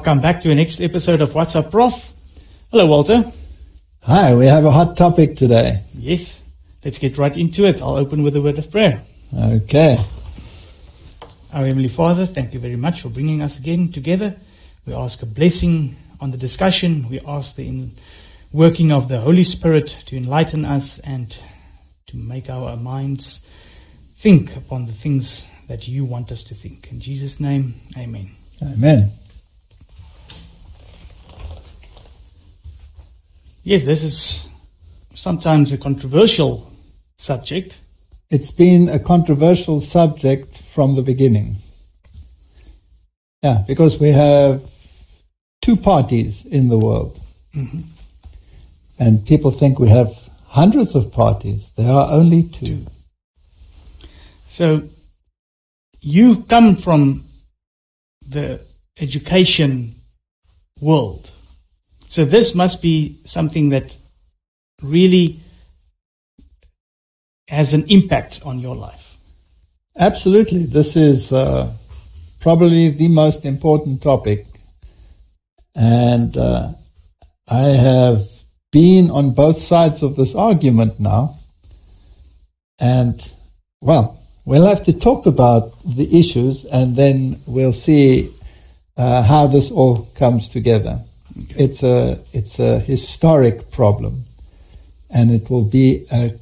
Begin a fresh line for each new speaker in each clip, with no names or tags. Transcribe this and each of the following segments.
Welcome back to the next episode of What's Up Prof. Hello, Walter.
Hi, we have a hot topic today.
Yes, let's get right into it. I'll open with a word of prayer.
Okay.
Our Heavenly Father, thank you very much for bringing us again together. We ask a blessing on the discussion. We ask the working of the Holy Spirit to enlighten us and to make our minds think upon the things that you want us to think. In Jesus' name, amen.
Amen.
Yes, this is sometimes a controversial subject.
It's been a controversial subject from the beginning. Yeah, because we have two parties in the world.
Mm-hmm.
And people think we have hundreds of parties. There are only two.
Two. So, you come from the education world. So, this must be something that really has an impact on your life.
Absolutely. This is uh, probably the most important topic. And uh, I have been on both sides of this argument now. And, well, we'll have to talk about the issues and then we'll see uh, how this all comes together. It's a, it's a historic problem and it will be a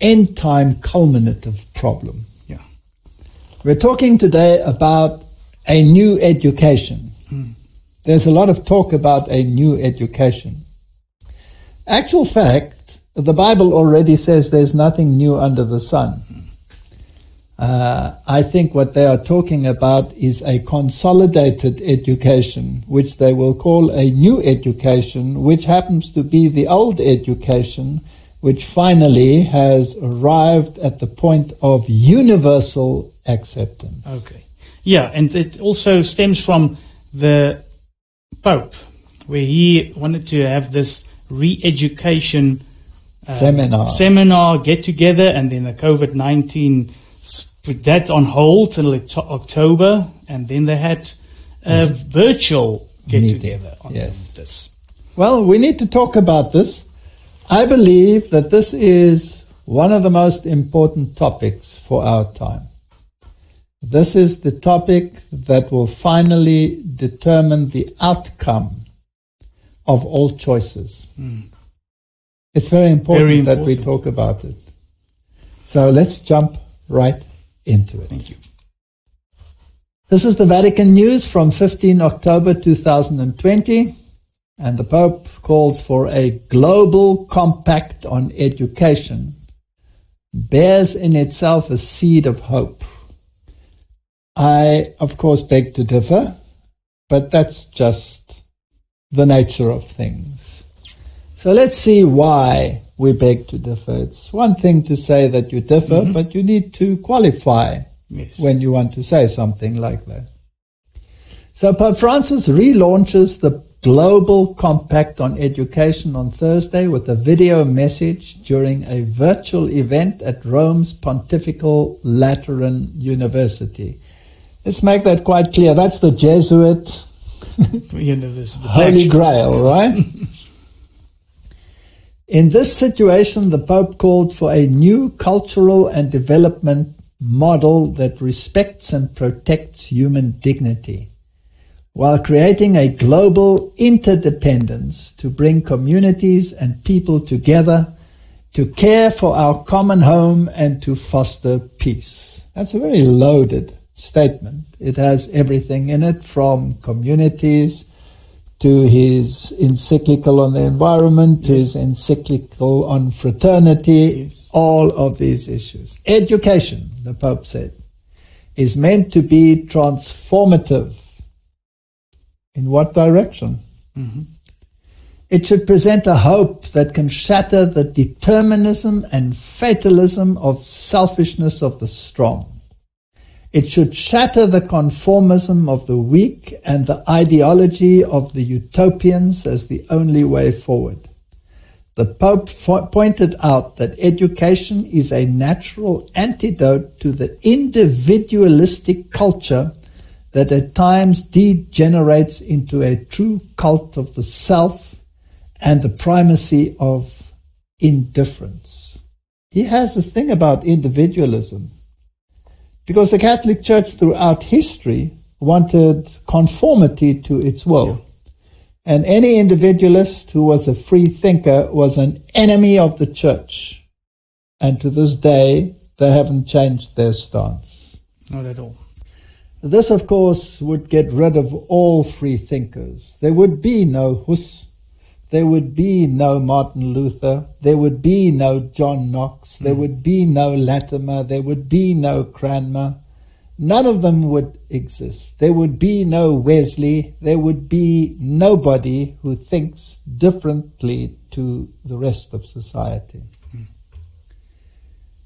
end time culminative problem.
Yeah.
We're talking today about a new education. Hmm. There's a lot of talk about a new education. Actual fact, the Bible already says there's nothing new under the sun. Hmm. Uh, I think what they are talking about is a consolidated education, which they will call a new education, which happens to be the old education, which finally has arrived at the point of universal acceptance.
Okay. Yeah, and it also stems from the Pope, where he wanted to have this re-education uh,
Seminar.
seminar get together, and then the COVID nineteen put that on hold till Oct- October, and then they had a virtual get together on
yes.
this.
Well, we need to talk about this. I believe that this is one of the most important topics for our time. This is the topic that will finally determine the outcome of all choices. Hmm. It's very important
Very
that we talk about it. So let's jump right into it.
Thank you.
This is the Vatican News from 15 October 2020, and the Pope calls for a global compact on education, bears in itself a seed of hope. I, of course, beg to differ, but that's just the nature of things. So let's see why we beg to differ. It's one thing to say that you differ, mm-hmm. but you need to qualify
Yes.
when you want to say something like that. So Pope Francis relaunches the Global Compact on Education on Thursday with a video message during a virtual event at Rome's Pontifical Lateran University. Let's make that quite clear. That's the Jesuit
University.
Holy Grail, right? In this situation, the Pope called for a new cultural and development model that respects and protects human dignity, while creating a global interdependence to bring communities and people together to care for our common home and to foster peace. That's a very loaded statement. It has everything in it from communities to his encyclical on the environment, to his encyclical on fraternity,
Yes.
all of these issues. Education, the Pope said, is meant to be transformative. In what direction? Mm-hmm. It should present a hope that can shatter the determinism and fatalism of selfishness of the strong. It should shatter the conformism of the weak and the ideology of the utopians as the only way forward. The Pope fo- pointed out that education is a natural antidote to the individualistic culture that at times degenerates into a true cult of the self and the primacy of indifference. He has a thing about individualism because the Catholic Church throughout history wanted conformity to its will. And any individualist who was a free thinker was an enemy of the church. And to this day, they haven't changed their stance.
Not at all.
This, of course, would get rid of all free thinkers. There would be no Hus. There would be no Martin Luther. There would be no John Knox. There hmm. would be no Latimer. There would be no Cranmer. None of them would exist. There would be no Wesley. There would be nobody who thinks differently to the rest of society.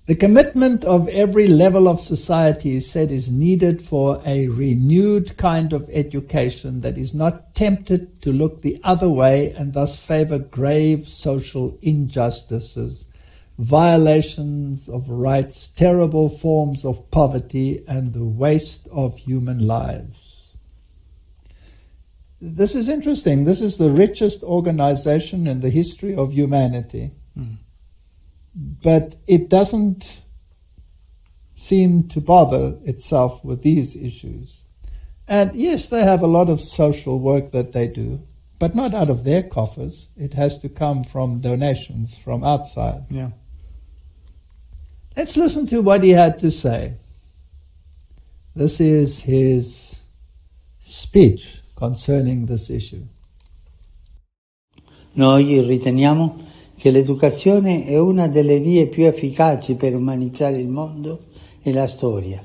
The commitment of every level of society is said is needed for a renewed kind of education that is not tempted to look the other way and thus favor grave social injustices, violations of rights, terrible forms of poverty, and the waste of human lives. This is interesting. This is the richest organization in the history of humanity hmm. But it doesn't seem to bother itself with these issues. And yes, they have a lot of social work that they do, but not out of their coffers. It has to come from donations from outside.
Yeah.
Let's listen to what he had to say. This is his speech concerning this issue.
Noi riteniamo che l'educazione è una delle vie più efficaci per umanizzare il mondo e la storia.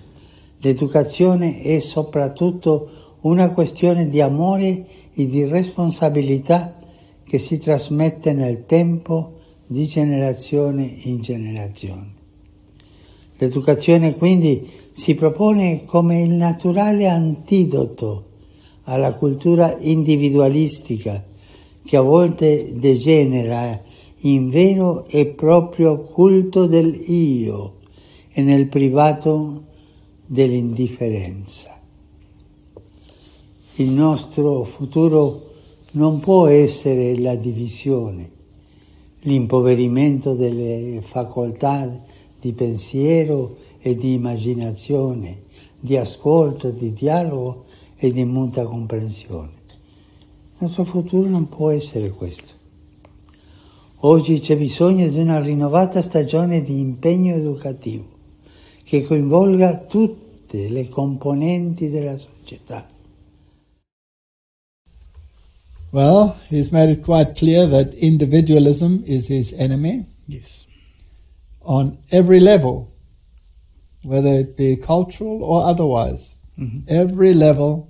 L'educazione è soprattutto una questione di amore e di responsabilità che si trasmette nel tempo di generazione in generazione. L'educazione quindi si propone come il naturale antidoto alla cultura individualistica che a volte degenera in vero e proprio culto del io e nel privato dell'indifferenza. Il nostro futuro non può essere la divisione, l'impoverimento delle facoltà di pensiero e di immaginazione, di ascolto, di dialogo e di muta comprensione. Il nostro futuro non può essere questo. Oggi c'è bisogno di una rinnovata stagione di impegno educativo che coinvolga tutte le componenti della società.
Well, he's made it quite clear that individualism is his enemy
Yes.
on every level, whether it be cultural or otherwise.
Mhm.
Every level,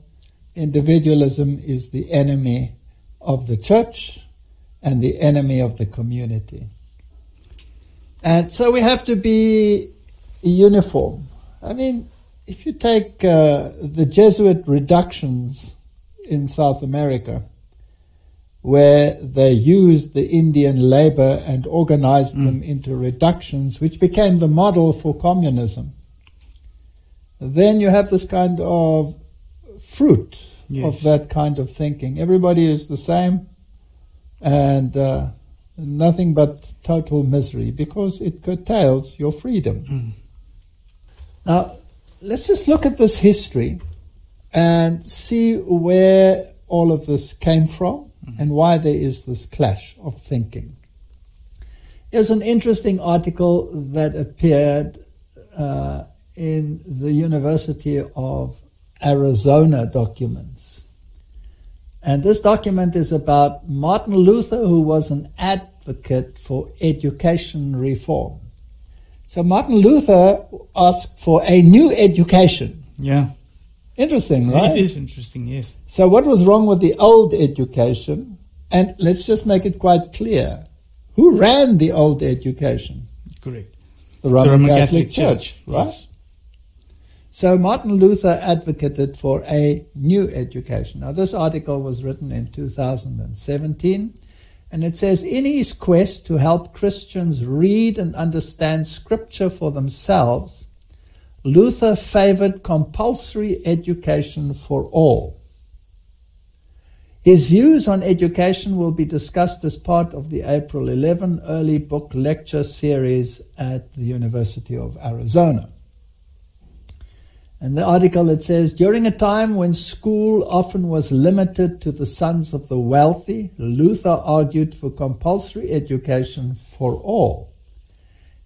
individualism is the enemy of the church and the enemy of the community. And so we have to be uniform. I mean, if you take uh, the Jesuit reductions in South America, where they used the Indian labor and organized them into reductions, which became the model for communism, then you have this kind of fruit
Yes.
of that kind of thinking. Everybody is the same and uh, nothing but total misery because it curtails your freedom. Now, let's just look at this history and see where all of this came from and why there is this clash of thinking. Here's an interesting article that appeared uh, in the University of Arizona documents. And this document is about Martin Luther, who was an advocate for education reform. So Martin Luther asked for a new education.
Yeah.
Interesting, right?
It is interesting, yes.
So what was wrong with the old education? And let's just make it quite clear. Who ran the old education?
Correct.
The Roman,
the Roman
Catholic,
Catholic,
Church, right?
yes.
So Martin Luther advocated for a new education. Now this article was written in 2017 and it says in his quest to help Christians read and understand scripture for themselves, Luther favored compulsory education for all. His views on education will be discussed as part of the April 11 early book lecture series at the University of Arizona. In the article it says, during a time when school often was limited to the sons of the wealthy, Luther argued for compulsory education for all.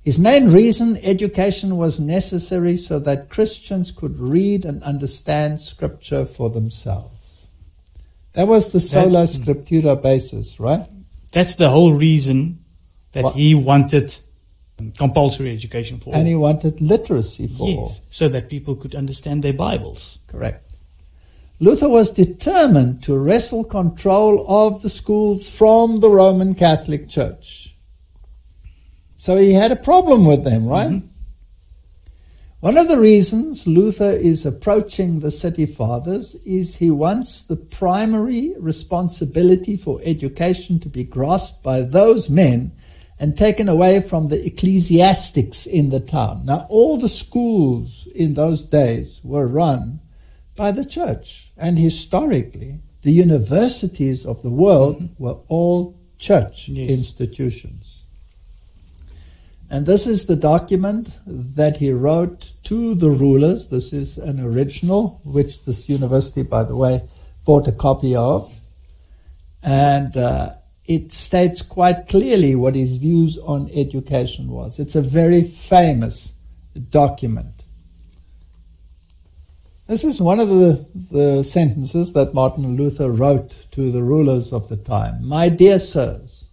His main reason education was necessary so that Christians could read and understand scripture for themselves. That was the sola scriptura basis, right?
That's the whole reason that
What-
he wanted compulsory education for all.
And he wanted literacy for all.
So that people could understand their Bibles.
Correct. Luther was determined to wrestle control of the schools from the Roman Catholic Church. So he had a problem with them, right? Mm-hmm. One of the reasons Luther is approaching the city fathers is he wants the primary responsibility for education to be grasped by those men and taken away from the ecclesiastics in the town. Now, all the schools in those days were run by the church, and historically, the universities of the world were all church
Yes.
institutions. And this is the document that he wrote to the rulers. This is an original, which this university, by the way, bought a copy of. And uh, it states quite clearly what his views on education was. It's a very famous document. This is one of the, the sentences that Martin Luther wrote to the rulers of the time. My dear sirs,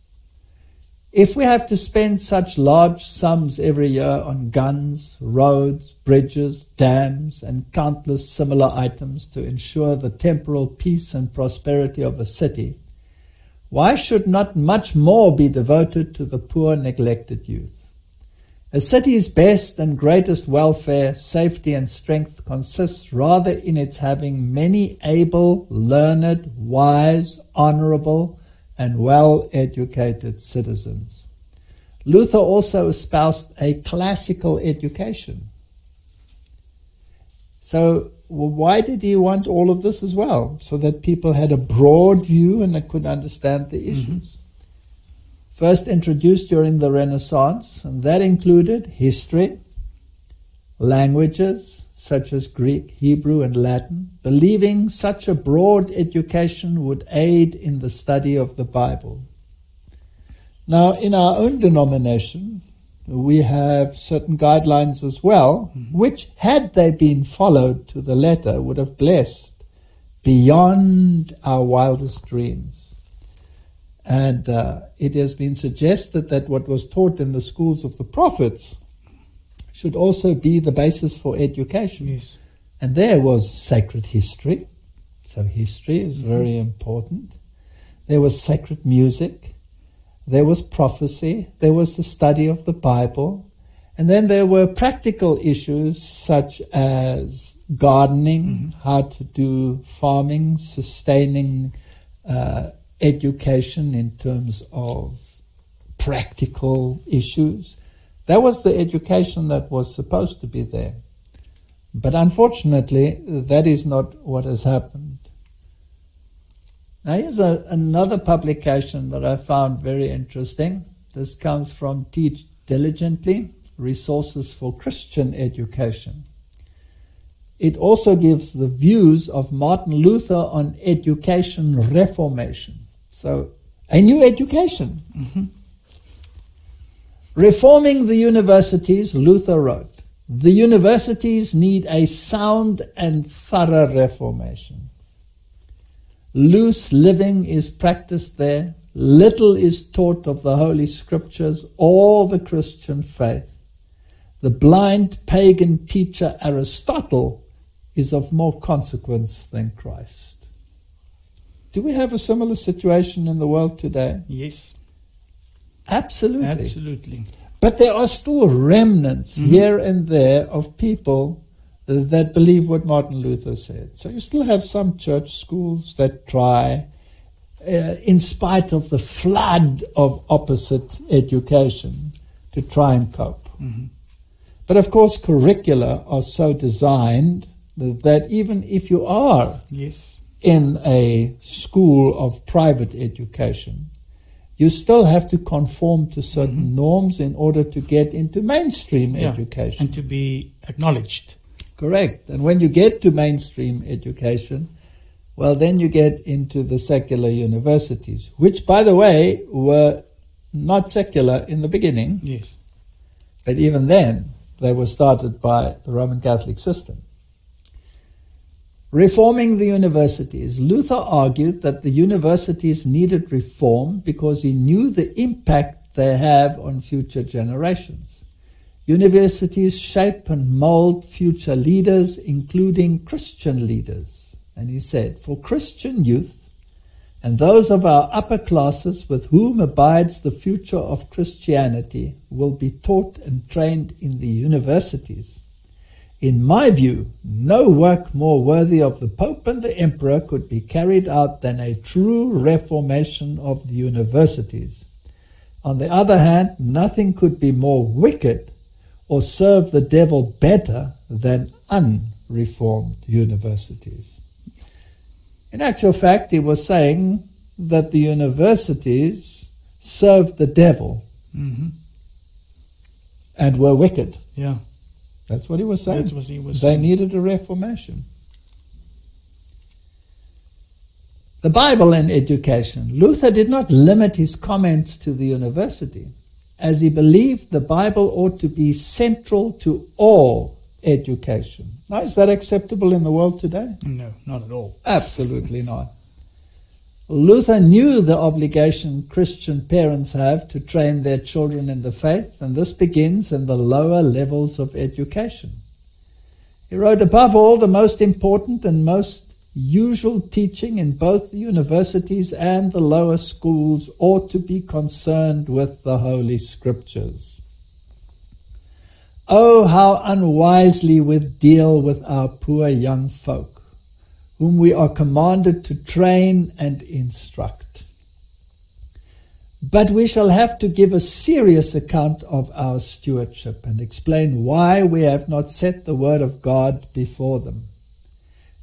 if we have to spend such large sums every year on guns, roads, bridges, dams, and countless similar items to ensure the temporal peace and prosperity of a city, why should not much more be devoted to the poor neglected youth? A city's best and greatest welfare, safety, and strength consists rather in its having many able, learned, wise, honorable, and well educated citizens. Luther also espoused a classical education. So, well, why did he want all of this as well? So that people had a broad view and they could understand the mm-hmm. issues. First introduced during the Renaissance, and that included history, languages such as Greek, Hebrew, and Latin, believing such a broad education would aid in the study of the Bible. Now, in our own denomination, we have certain guidelines as well, which, had they been followed to the letter, would have blessed beyond our wildest dreams. And uh, it has been suggested that what was taught in the schools of the prophets should also be the basis for education.
Yes.
And there was sacred history. So history is very important. There was sacred music. There was prophecy. There was the study of the Bible. And then there were practical issues such as gardening, how to do farming, sustaining uh, education in terms of practical issues. That was the education that was supposed to be there. But unfortunately, that is not what has happened. Now, here's a, another publication that I found very interesting. This comes from Teach Diligently Resources for Christian Education. It also gives the views of Martin Luther on education reformation. So, a new education. Mm-hmm. Reforming the universities, Luther wrote, the universities need a sound and thorough reformation. Loose living is practiced there. Little is taught of the Holy Scriptures or the Christian faith. The blind pagan teacher Aristotle is of more consequence than Christ. Do we have a similar situation in the world today?
Yes,
Absolutely.
absolutely.
But there are still remnants mm-hmm. here and there of people that believe what Martin Luther said. So you still have some church schools that try, uh, in spite of the flood of opposite education, to try and cope. But of course, curricula are so designed that even if you are
Yes.
in a school of private education, you still have to conform to certain norms in order to get into mainstream
Yeah.
education.
And to be acknowledged.
Correct. And when you get to mainstream education, well, then you get into the secular universities, which, by the way, were not secular in the beginning,
Yes.
but even then, they were started by the Roman Catholic system. Reforming the universities. Luther argued that the universities needed reform because he knew the impact they have on future generations. Universities shape and mold future leaders, including Christian leaders. And he said, for Christian youth and those of our upper classes with whom abides the future of Christianity will be taught and trained in the universities. In my view, no work more worthy of the Pope and the Emperor could be carried out than a true reformation of the universities. On the other hand, nothing could be more wicked or serve the devil better than unreformed universities. In actual fact, he was saying that the universities served the devil
hmm
and were wicked.
Yeah.
That's what he was saying.
That's what he was
they needed a reformation. The Bible and education. Luther did not limit his comments to the university, as he believed the Bible ought to be central to all education. Now, is that acceptable in the world today?
No, not at all.
Absolutely not. Luther knew the obligation Christian parents have to train their children in the faith, and this begins in the lower levels of education. He wrote, above all, the most important and most usual teaching in both the universities and the lower schools ought to be concerned with the Holy Scriptures. Oh, how unwisely we deal with our poor young folk whom we are commanded to train and instruct. But we shall have to give a serious account of our stewardship and explain why we have not set the word of God before them.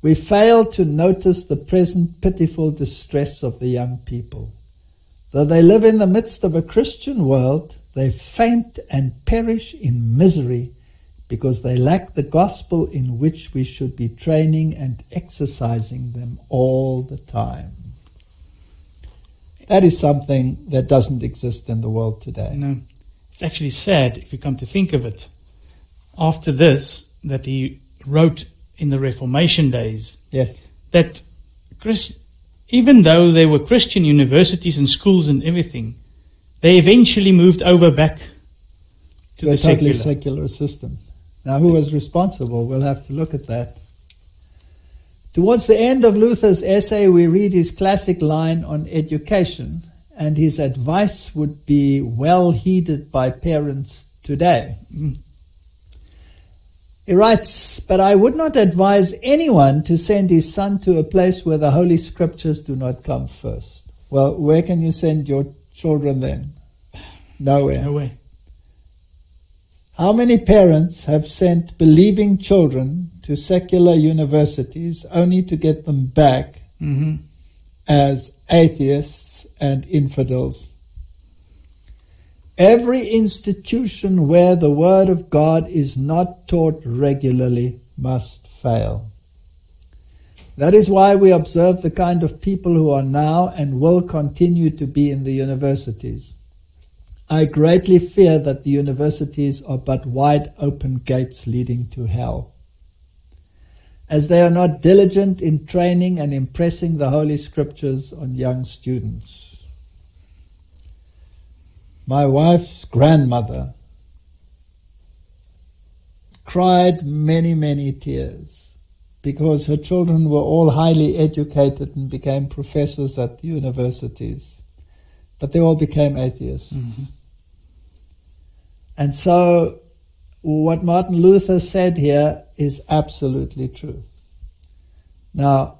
We fail to notice the present pitiful distress of the young people. Though they live in the midst of a Christian world, they faint and perish in misery because they lack the gospel in which we should be training and exercising them all the time. That is something that doesn't exist in the world today.
No. It's actually sad if you come to think of it. After this, that he wrote in the Reformation days
Yes.
that Chris, even though there were Christian universities and schools and everything, they eventually moved over back to
To a
the
totally
secular.
secular system. Now, who was responsible? We'll have to look at that. Towards the end of Luther's essay, we read his classic line on education, and his advice would be well heeded by parents today.
Mm.
He writes, But I would not advise anyone to send his son to a place where the Holy Scriptures do not come first. Well, where can you send your children then? Nowhere.
No way.
How many parents have sent believing children to secular universities only to get them back
hmm
as atheists and infidels? Every institution where the Word of God is not taught regularly must fail. That is why we observe the kind of people who are now and will continue to be in the universities. I greatly fear that the universities are but wide open gates leading to hell. As they are not diligent in training and impressing the Holy Scriptures on young students. My wife's grandmother cried many, many tears because her children were all highly educated and became professors at the universities. But they all became atheists. Mm-hmm. And so, what Martin Luther said here is absolutely true. Now,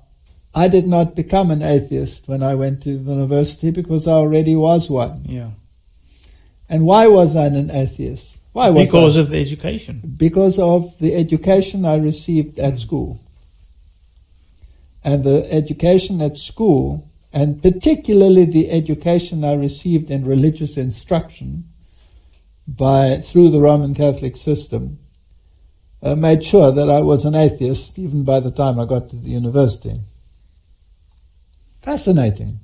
I did not become an atheist when I went to the university because I already was one.
Yeah.
And why was I an atheist? Why was
because
that?
of the education.
because of the education I received at school. And the education at school, and particularly the education I received in religious instruction by through the Roman Catholic system, uh, made sure that I was an atheist even by the time I got to the university. Fascinating.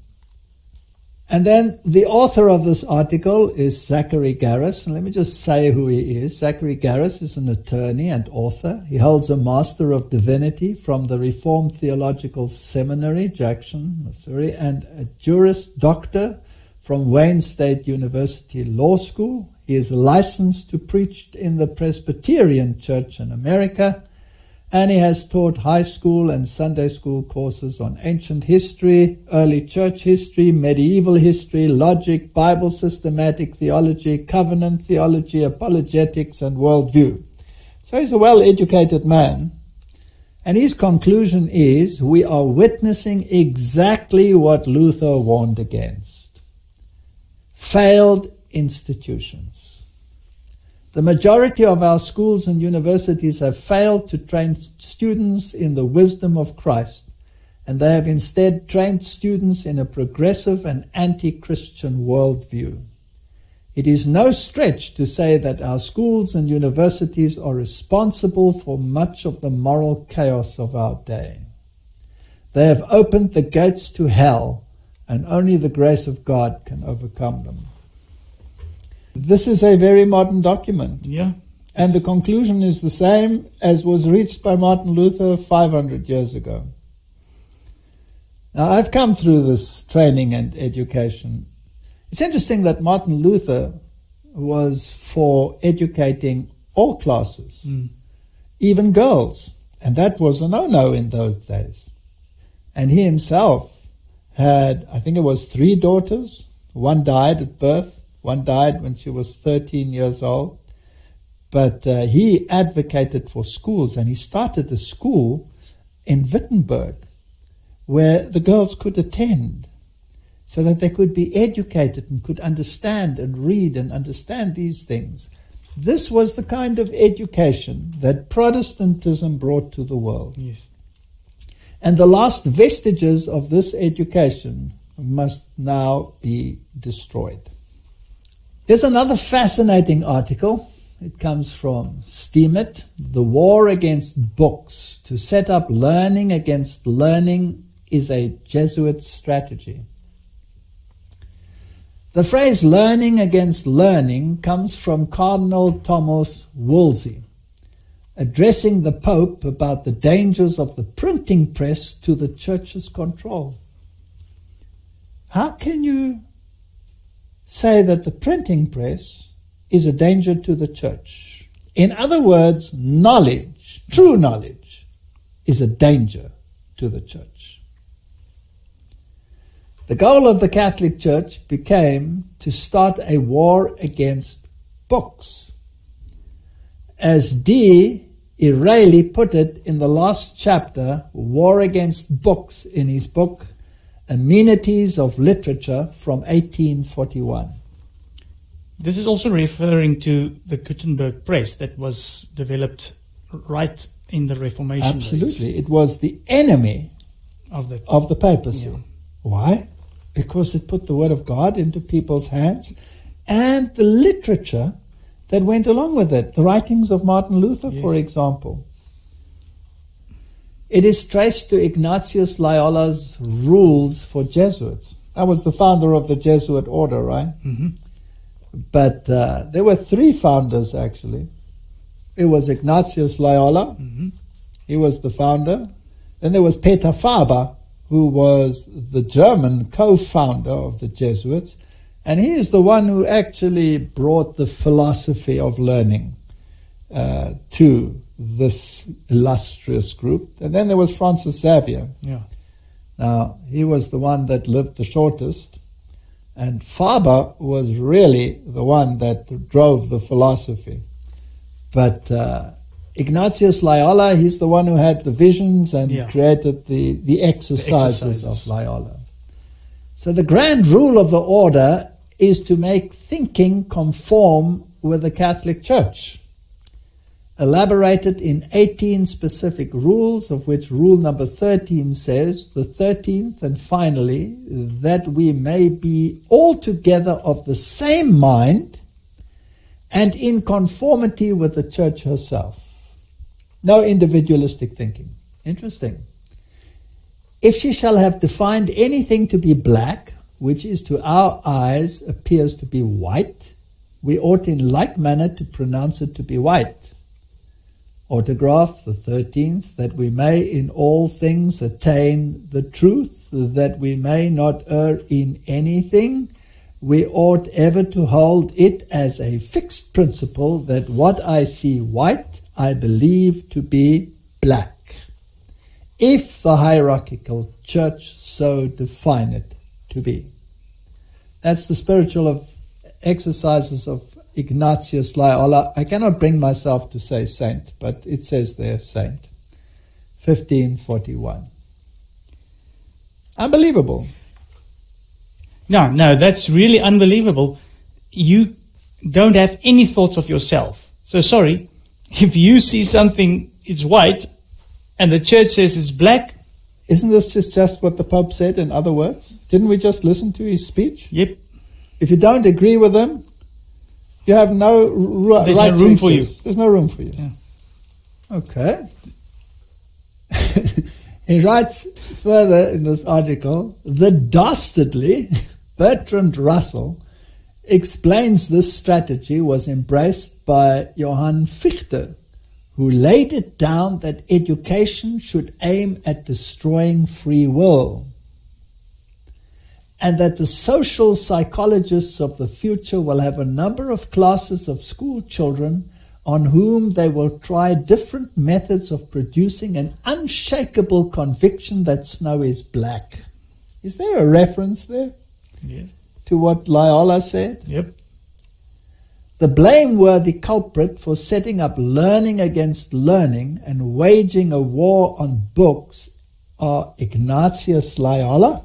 And then the author of this article is Zachary Garris. And let me just say who he is. Zachary Garris is an attorney and author. He holds a Master of Divinity from the Reformed Theological Seminary, Jackson, Missouri, and a Juris Doctor from Wayne State University Law School. He is licensed to preach in the Presbyterian Church in America and he has taught high school and Sunday school courses on ancient history, early church history, medieval history, logic, Bible systematic theology, covenant theology, apologetics, and worldview. So he's a well educated man. And his conclusion is we are witnessing exactly what Luther warned against failed institutions. The majority of our schools and universities have failed to train students in the wisdom of Christ, and they have instead trained students in a progressive and anti-Christian worldview. It is no stretch to say that our schools and universities are responsible for much of the moral chaos of our day. They have opened the gates to hell, and only the grace of God can overcome them. This is a very modern document.
Yeah.
And the conclusion is the same as was reached by Martin Luther 500 years ago. Now, I've come through this training and education. It's interesting that Martin Luther was for educating all classes,
Mm.
even girls. And that was a no-no in those days. And he himself had, I think it was three daughters. One died at birth. One died when she was 13 years old. But uh, he advocated for schools and he started a school in Wittenberg where the girls could attend so that they could be educated and could understand and read and understand these things. This was the kind of education that Protestantism brought to the world.
Yes.
And the last vestiges of this education must now be destroyed. Here's another fascinating article. It comes from Steemit, The War Against Books. To set up learning against learning is a Jesuit strategy. The phrase learning against learning comes from Cardinal Thomas Wolsey, addressing the Pope about the dangers of the printing press to the church's control. How can you say that the printing press is a danger to the church? In other words, knowledge, true knowledge, is a danger to the church. The goal of the Catholic Church became to start a war against books. As D. Israeli put it in the last chapter, War Against Books, in his book, Amenities of Literature from 1841.
This is also referring to the Gutenberg press that was developed right in the Reformation days
Absolutely. It was the enemy
of the
of the papacy.
Yeah.
Why? Because it put the Word of God into people's hands and the literature that went along with it. The writings of Martin Luther,
Yes.
for example. It is traced to Ignatius Loyola's rules for Jesuits. That was the founder of the Jesuit order, right?
Mhm.
But uh, there were three founders, actually. It was Ignatius Loyola,
Mhm.
he was the founder. Then there was Peter Faber, who was the German co-founder of the Jesuits, and he is the one who actually brought the philosophy of learning uh, to this illustrious group. And then there was Francis Xavier.
Yeah.
Now, he was the one that lived the shortest, and Faber was really the one that drove the philosophy. But uh, Ignatius Loyola, he's the one who had the visions and
Yeah.
created the, the exercises,
exercises.
of Loyola. So the grand rule of the order is to make thinking conform with the Catholic Church. Elaborated in 18 specific rules, of which rule number 13 says, the 13th and finally, that we may be altogether of the same mind and in conformity with the church herself. No individualistic thinking. Interesting. If she shall have defined anything to be black, which is to our eyes appears to be white, we ought in like manner to pronounce it to be white. Autograph the 13th, that we may in all things attain the truth, that we may not err in anything, we ought ever to hold it as a fixed principle that what I see white, I believe to be black. If the hierarchical church so define it to be. That's the spiritual of exercises of Ignatius Loyola. I cannot bring myself to say saint, but it says there saint. 1541. Unbelievable.
No, no, that's really unbelievable. You don't have any thoughts of yourself. So sorry, if you see something, it's white, and the church says it's black.
Isn't this just, just what the Pope said in other words? Didn't we just listen to his speech?
Yep.
If you don't agree with him, you have no r-
There's
right
no room for you.
There's no room for you.
Yeah.
Okay. he writes further in this article, the dastardly Bertrand Russell explains this strategy was embraced by Johann Fichte, who laid it down that education should aim at destroying free will and that the social psychologists of the future will have a number of classes of school children on whom they will try different methods of producing an unshakable conviction that snow is black. Is there a reference there
Yes.
to what Loyola said?
Yep.
The blameworthy culprit for setting up learning against learning and waging a war on books are Ignatius Loyola,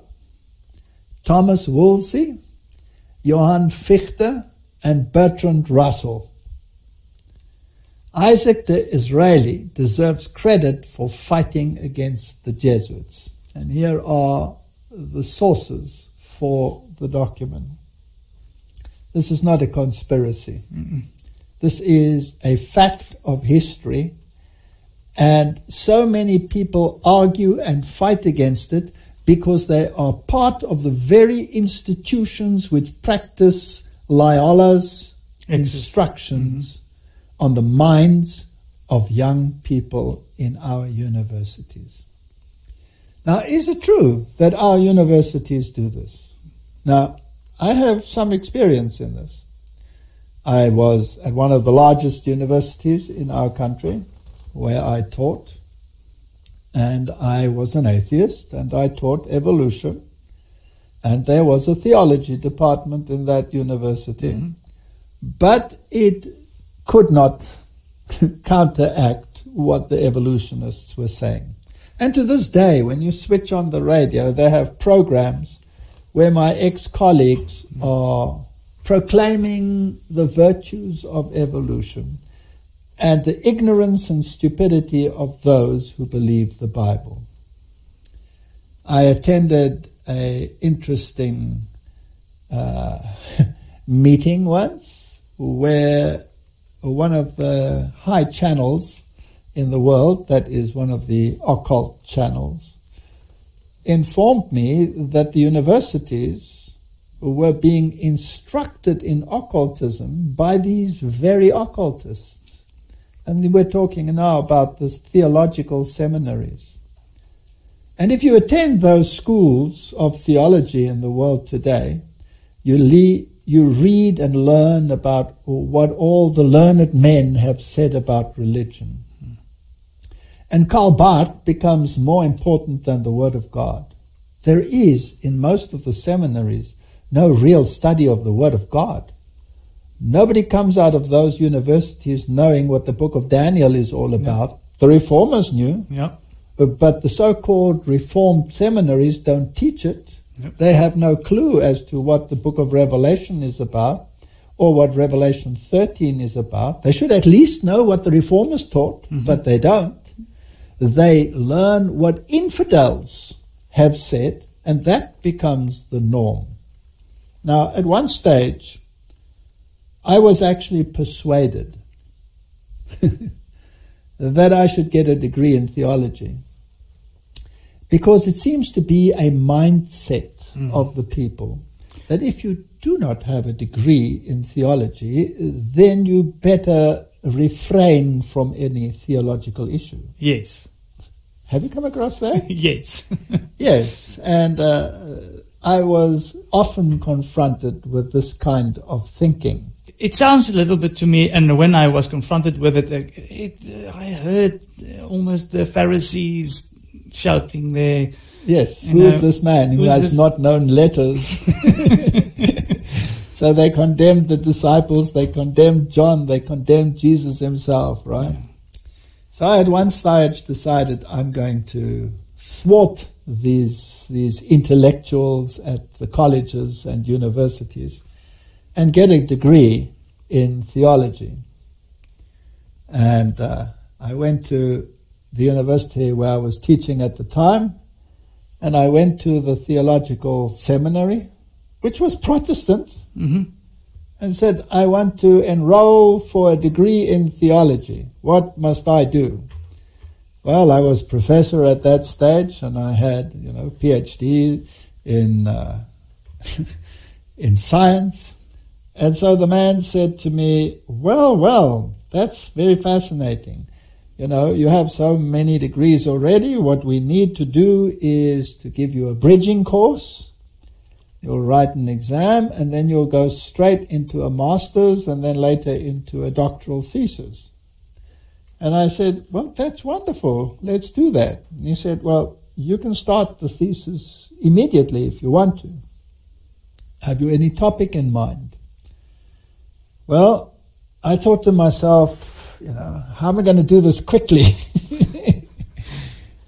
Thomas Wolsey, Johann Fichte, and Bertrand Russell. Isaac D'Israeli deserves credit for fighting against the Jesuits. And here are the sources for the document. This is not a conspiracy. This is a fact of history. And so many people argue and fight against it because they are part of the very institutions which practice Loyola's instructions on the minds of young people in our universities. Now, is it true that our universities do this? Now, I have some experience in this. I was at one of the largest universities in our country where I taught, and I was an atheist, and I taught evolution, and there was a theology department in that university, mm-hmm. but it could not counteract what the evolutionists were saying. And to this day, when you switch on the radio, they have programs where my ex-colleagues mm-hmm. are proclaiming the virtues of evolution and the ignorance and stupidity of those who believe the Bible. I attended a interesting uh, meeting once where one of the high channels in the world, that is one of the occult channels, informed me that the universities were being instructed in occultism by these very occultists. And we're talking now about the theological seminaries. And if you attend those schools of theology in the world today, you, le- you read and learn about what all the learned men have said about religion. And Karl Barth becomes more important than the Word of God. There is, in most of the seminaries, no real study of the Word of God. Nobody comes out of those universities knowing what the book of Daniel is all about. The reformers knew,
Yeah.
but the so-called reformed seminaries don't teach it.
Yep.
They have no clue as to what the book of Revelation is about or what Revelation 13 is about. They should at least know what the reformers taught, mm-hmm. but they don't. They learn what infidels have said, and that becomes the norm. Now, at one stage, I was actually persuaded that I should get a degree in theology because it seems to be a mindset of the people that if you do not have a degree in theology, then you better refrain from any theological issue.
Yes.
Have you come across that?
yes.
yes, and uh, I was often confronted with this kind of thinking.
It sounds a little bit to me, and when I was confronted with it, it uh, I heard almost the Pharisees shouting there.
Yes, who is
know,
this man who has
this-
not known letters? so they condemned the disciples, they condemned John, they condemned Jesus himself, right? So I at one stage decided I'm going to thwart these these intellectuals at the colleges and universities and get a degree in theology. And uh, I went to the university where I was teaching at the time, and I went to the theological seminary, which was Protestant,
hmm
and said, I want to enroll for a degree in theology. What must I do? Well, I was professor at that stage, and I had, you know, PhD in uh, in science. And so the man said to me, "Well, well, that's very fascinating. You know, you have so many degrees already. What we need to do is to give you a bridging course." You'll write an exam and then you'll go straight into a master's and then later into a doctoral thesis. And I said, well, that's wonderful. Let's do that. And he said, well, you can start the thesis immediately if you want to. Have you any topic in mind? Well, I thought to myself, you know, how am I going to do this quickly?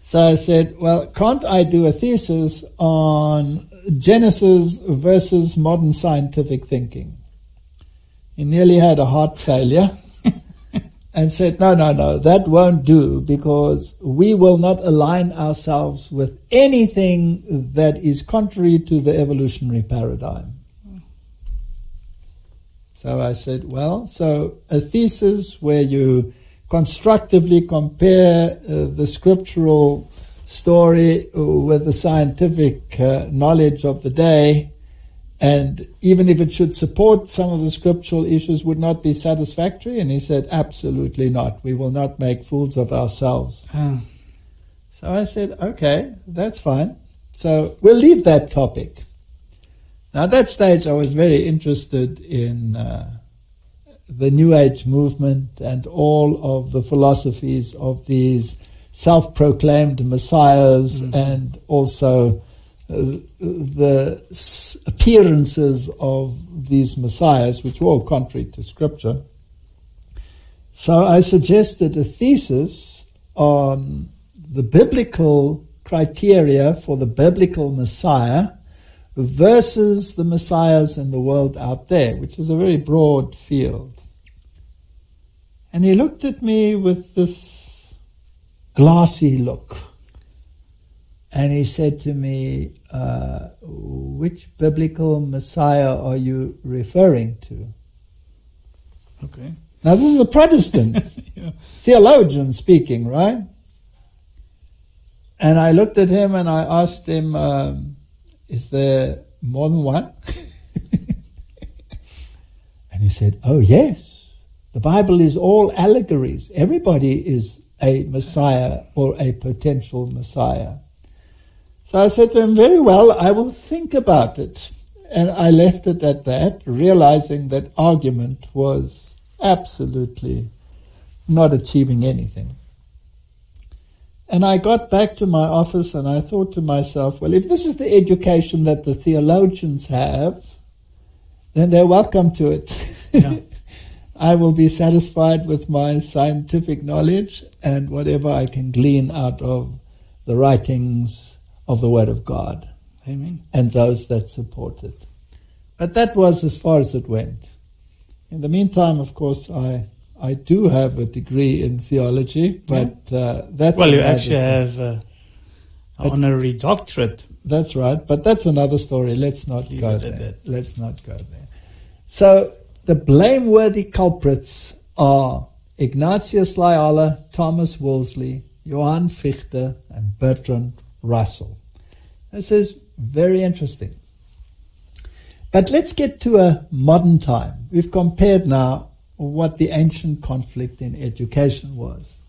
so I said, well, can't I do a thesis on Genesis versus modern scientific thinking? He nearly had a heart failure and said, no, no, no, that won't do because we will not align ourselves with anything that is contrary to the evolutionary paradigm. So I said, well, so a thesis where you constructively compare uh, the scriptural story with the scientific uh, knowledge of the day, and even if it should support some of the scriptural issues, would not be satisfactory. And he said, absolutely not. We will not make fools of ourselves.
Uh,
So I said, okay, that's fine. So we'll leave that topic. Now, at that stage, I was very interested in uh, the New Age movement and all of the philosophies of these self proclaimed messiahs and also uh, the s- appearances of these messiahs, which were all contrary to Scripture. So I suggested a thesis on the biblical criteria for the biblical Messiah versus the Messiahs in the world out there, which is a very broad field. And he looked at me with this glassy look. And he said to me, uh, which biblical Messiah are you referring to?
okay.
Now this is a Protestant
Yeah.
theologian speaking, right? And I looked at him and I asked him, um, is there more than one? and he said, oh yes. The Bible is all allegories. Everybody is a Messiah or a potential Messiah. So I said to him, very well, I will think about it. And I left it at that, realizing that argument was absolutely not achieving anything. And I got back to my office and I thought to myself, well, if this is the education that the theologians have, then they're welcome to it.
Yeah.
I will be satisfied with my scientific knowledge and whatever I can glean out of the writings of the Word of God
Amen.
and those that support it. But that was as far as it went. In the meantime, of course, I I do have a degree in theology, but uh, that's
Well, you actually
story.
have an honorary doctorate.
That's right, but that's another story. Let's not
Leave
go there.
that.
Let's not go there. So the blameworthy culprits are Ignatius Loyola, Thomas Wolsey, Johann Fichte, and Bertrand Russell. This is very interesting. But let's get to a modern time. We've compared now what the ancient conflict in education was.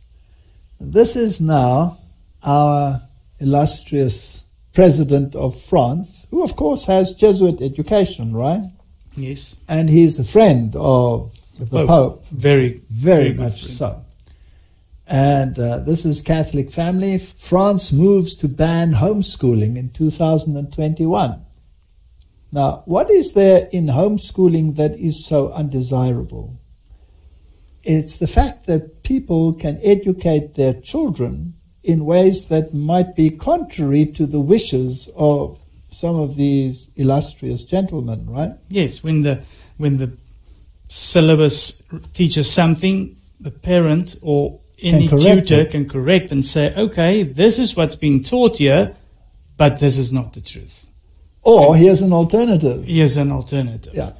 This is now our illustrious president of France, who of course has Jesuit education, right?
Yes.
And he's a friend of the
Pope.
Pope,
Very,
very much so. And uh, this is Catholic family. France moves to ban homeschooling in 2021. Now, what is there in homeschooling that is so undesirable? It's the fact that people can educate their children in ways that might be contrary to the wishes of some of these illustrious gentlemen, right?
Yes, when the when the syllabus teaches something, the parent or any tutor
it.
can correct and say, "Okay, this is what's being taught here, but this is not the truth.
Or here's an alternative.
Here's an alternative."
Yeah.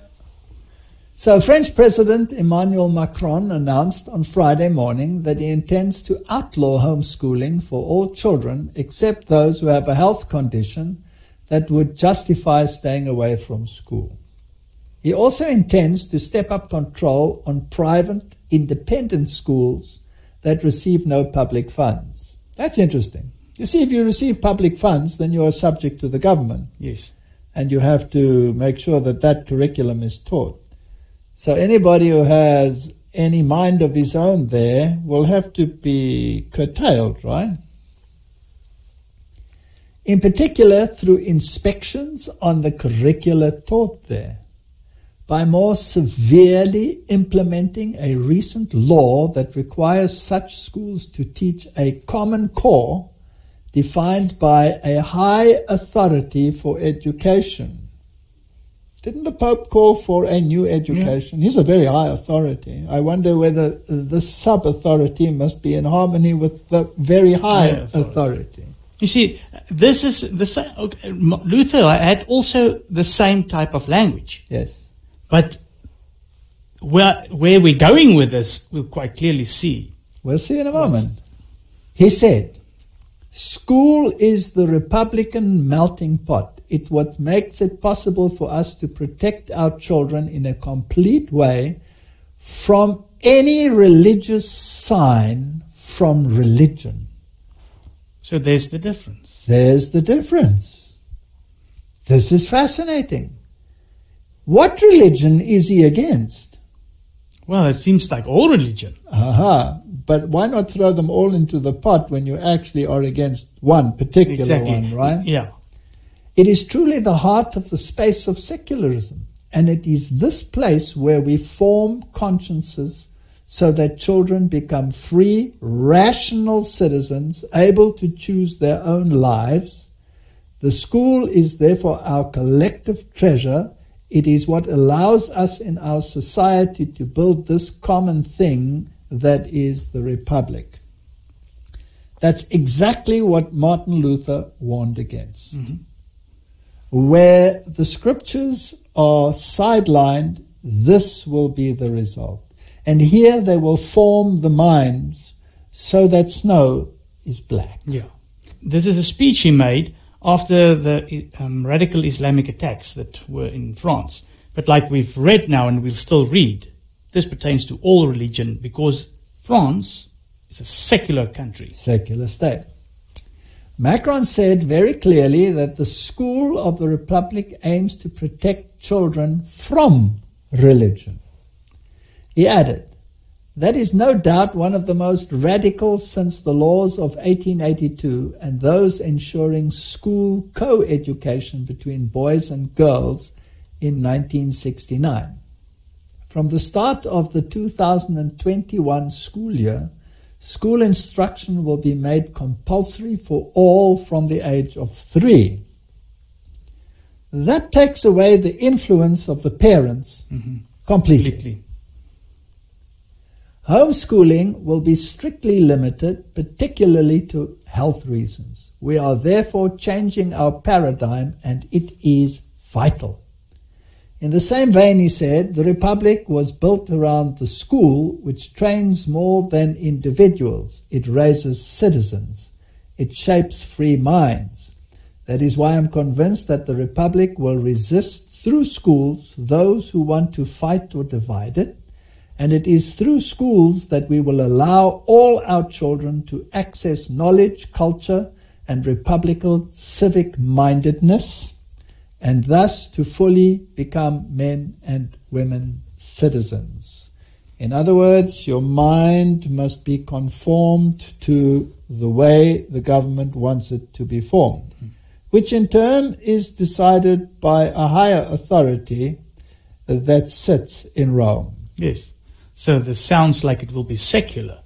So French President Emmanuel Macron announced on Friday morning that he intends to outlaw homeschooling for all children except those who have a health condition that would justify staying away from school. He also intends to step up control on private independent schools that receive no public funds. That's interesting. You see, if you receive public funds, then you are subject to the government
Yes.
and you have to make sure that that curriculum is taught. So anybody who has any mind of his own there will have to be curtailed, right? In particular, through inspections on the curricula taught there. By more severely implementing a recent law that requires such schools to teach a common core defined by a high authority for education. Didn't the Pope call for a new education? He's a very high authority. I wonder whether the sub authority must be in harmony with the very high
High authority.
authority.
You see, this is the same. Okay, Luther had also the same type of language,
Yes.
but where where we're going with this, we'll quite clearly see.
We'll see in a moment. He said, School is the Republican melting pot. It what makes it possible for us to protect our children in a complete way from any religious sign from religion.
So there's the difference.
There's the difference. This is fascinating. What religion is he against?
Well, it seems like all religion.
Aha. But why not throw them all into the pot when you actually are against one particular
Exactly.
one, right?
Yeah.
It is truly the heart of the space of secularism. And it is this place where we form consciences so that children become free, rational citizens able to choose their own lives. The school is therefore our collective treasure. It is what allows us in our society to build this common thing that is the republic. That's exactly what Martin Luther warned against mm-hmm. Where the scriptures are sidelined, this will be the result. And here they will form the minds so that snow is black.
Yeah. This is a speech he made after the um, radical Islamic attacks that were in France. But like we've read now and we'll still read, this pertains to all religion because France is a secular country.
Secular state. Macron said very clearly that the school of the Republic aims to protect children from religion. He added, that is no doubt one of the most radical since the laws of 1882 and those ensuring school co-education between boys and girls in 1969. From the start of the 2021 school year, school instruction will be made compulsory for all from the age of three. That takes away the influence of the parents mm-hmm. completely.
Completely.
Homeschooling will be strictly limited, particularly to health reasons. We are therefore changing our paradigm and it is vital. In the same vein, he said, the Republic was built around the school, which trains more than individuals. It raises citizens. It shapes free minds. That is why I'm convinced that the Republic will resist through schools those who want to fight or divide it. And it is through schools that we will allow all our children to access knowledge, culture, and republican civic mindedness, and thus to fully become men and women citizens. In other words, your mind must be conformed to the way the government wants it to be formed, which in turn is decided by a higher authority that sits in Rome.
Yes. So this sounds like it will be secular,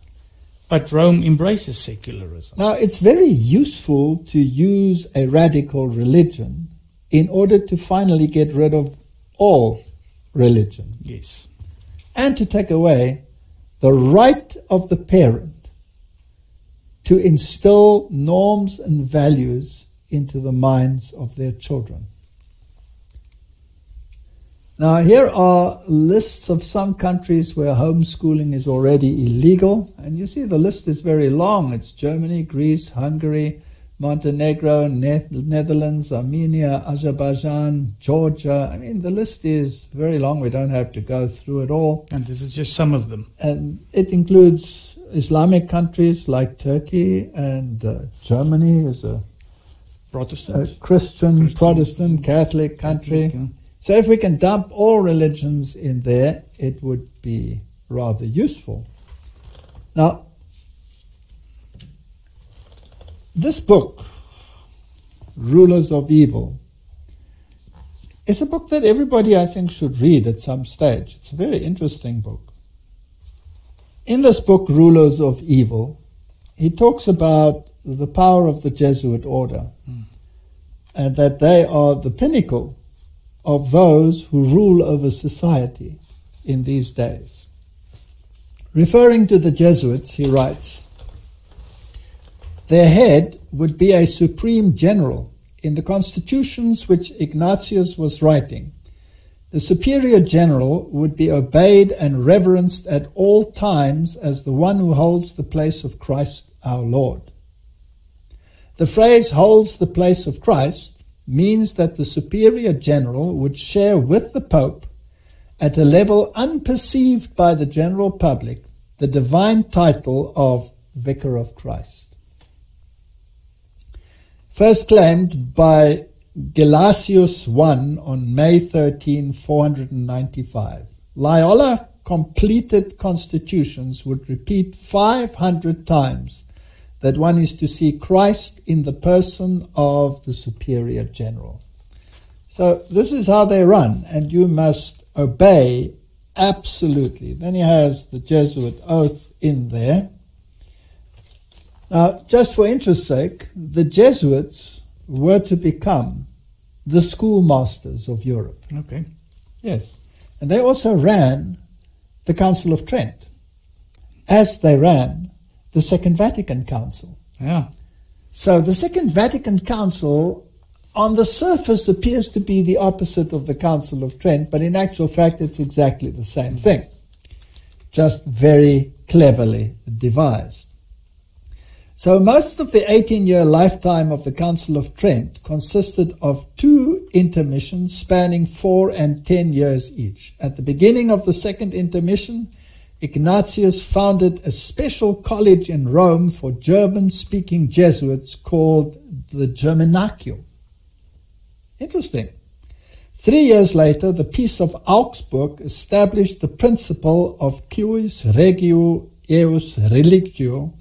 but Rome embraces secularism.
Now, it's very useful to use a radical religion in order to finally get rid of all religion
Yes.
and to take away the right of the parent to instill norms and values into the minds of their children. Now, here are lists of some countries where homeschooling is already illegal, and you see the list is very long. It's Germany, Greece, Hungary, Montenegro, Ne- Netherlands, Armenia, Azerbaijan, Georgia. I mean, the list is very long. We don't have to go through it all.
And this is just some of them.
And it includes Islamic countries like Turkey and uh, Germany is a, a Christian,
Christian.
Protestant, Catholic country.
Yeah.
So if we can dump all religions in there, it would be rather useful. Now, this book, Rulers of Evil, is a book that everybody I think should read at some stage. It's a very interesting book. In this book, Rulers of Evil, he talks about the power of the Jesuit order and that they are the pinnacle of those who rule over society in these days. Referring to the Jesuits, he writes, their head would be a supreme general in the constitutions which Ignatius was writing. The superior general would be obeyed and reverenced at all times as the one who holds the place of Christ our Lord. The phrase holds the place of Christ means that the superior general would share with the Pope at a level unperceived by the general public the divine title of Vicar of Christ. First claimed by Gelasius I on May 13, 495. Loyola completed constitutions would repeat 500 times that one is to see Christ in the person of the superior general. So this is how they run, and you must obey absolutely. Then he has the Jesuit oath in there. Now, just for interest's sake, the Jesuits were to become the schoolmasters of Europe.
Okay.
Yes. And they also ran the Council of Trent, as they ran the Second Vatican Council.
Yeah.
So the Second Vatican Council, on the surface, appears to be the opposite of the Council of Trent, but in actual fact, it's exactly the same thing, just very cleverly devised. So most of the 18 year lifetime of the Council of Trent consisted of two intermissions spanning four and ten years each. At the beginning of the second intermission, Ignatius founded a special college in Rome for German speaking Jesuits called the Germanicum. Interesting. Three years later, the Peace of Augsburg established the principle of cuius regio eius religio,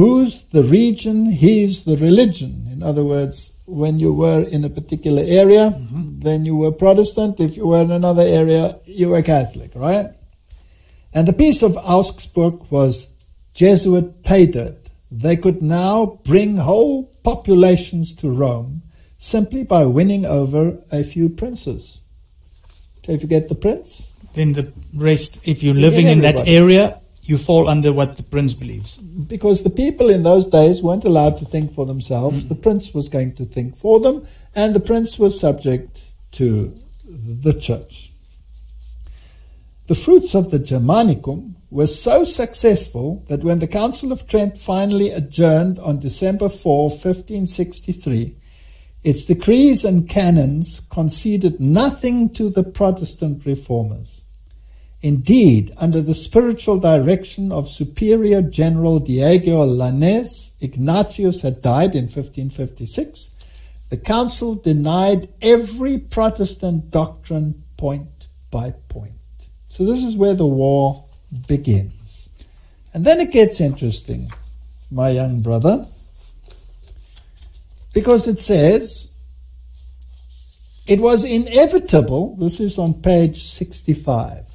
who's the region, he's the religion. In other words, when you were in a particular area, mm-hmm. then you were Protestant. If you were in another area, you were Catholic, right? And the Peace of Augsburg was Jesuit dirt. They could now bring whole populations to Rome simply by winning over a few princes. So if you get the prince,
Then the rest, if you're living in that area, you fall under what the prince believes.
because the people in those days weren't allowed to think for themselves. Mm. The prince was going to think for them, and the prince was subject to the church. The fruits of the Germanicum were so successful that when the Council of Trent finally adjourned on December 4, 1563, its decrees and canons conceded nothing to the Protestant reformers. Indeed, under the spiritual direction of Superior General Diego Lainez, Ignatius had died in 1556. The council denied every Protestant doctrine point by point. So this is where the war begins. And then it gets interesting, my young brother, because it says, it was inevitable, this is on page 65,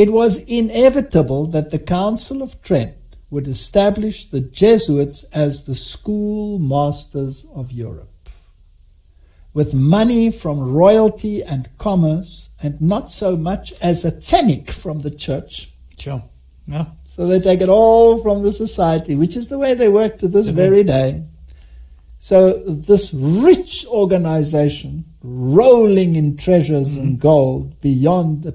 it was inevitable that the Council of Trent would establish the Jesuits as the schoolmasters of Europe, with money from royalty and commerce, and not so much as a pfennig from the church.
Sure. Yeah.
So they take it all from the society, which is the way they work to this
Mhm.
very day. So this rich organization, rolling in treasures and gold beyond the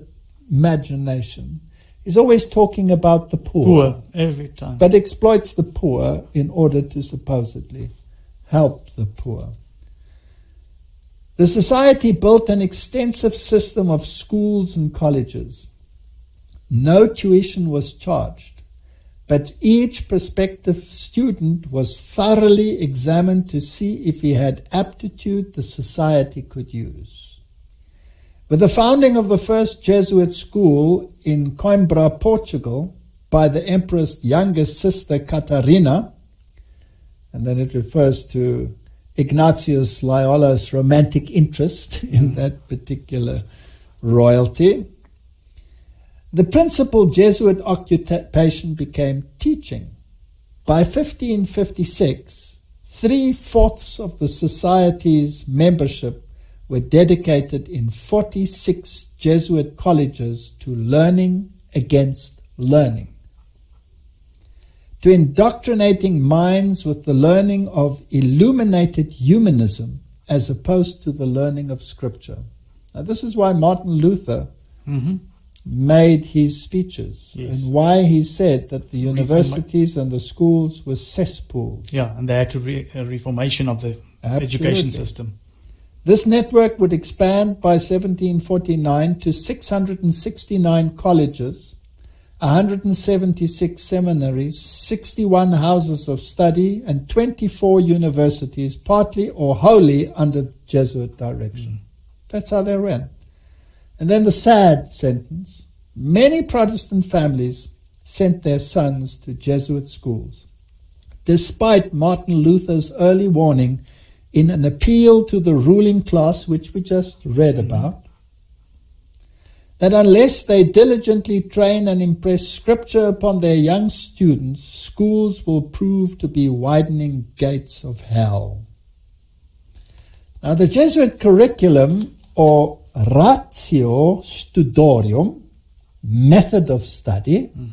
imagination, is always talking about the poor,
Poor every time.
but exploits the poor in order to supposedly help the poor. The society built an extensive system of schools and colleges. No tuition was charged, but each prospective student was thoroughly examined to see if he had aptitude the society could use. With the founding of the first Jesuit school in Coimbra, Portugal, by the empress' youngest sister Catarina, and then it refers to Ignatius Loyola's romantic interest in that particular royalty. The principal Jesuit occupation became teaching. By 1556, three fourths of the society's membership were dedicated in 46 Jesuit colleges to learning against learning to indoctrinating minds with the learning of illuminated humanism as opposed to the learning of Scripture. Now, this is why Martin Luther
hmm
made his speeches
Yes.
and why he said that the universities and the schools were cesspools.
Yeah, and they had to re- a reformation of the education system.
This network would expand by 1749 to 669 colleges, 176 seminaries, 61 houses of study, and 24 universities, partly or wholly under Jesuit direction. Mm-hmm. That's how they ran. And then the sad sentence many Protestant families sent their sons to Jesuit schools. Despite Martin Luther's early warning in an appeal to the ruling class, which we just read mm-hmm. about, that unless they diligently train and impress scripture upon their young students, schools will prove to be widening gates of hell. Now, the Jesuit curriculum, or ratio studiorum, method of study, mm.